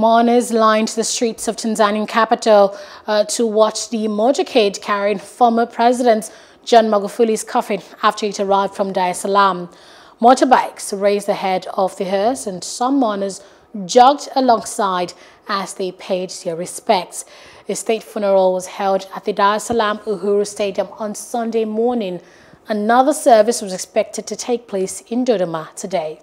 Mourners lined the streets of Tanzanian capital uh, to watch the motorcade carrying former President John Magufuli's coffin after it arrived from Dar es Salaam. Motorbikes raised the head of the hearse and some mourners jogged alongside as they paid their respects. A state funeral was held at the Dar es Salaam Uhuru Stadium on Sunday morning. Another service was expected to take place in Dodoma today.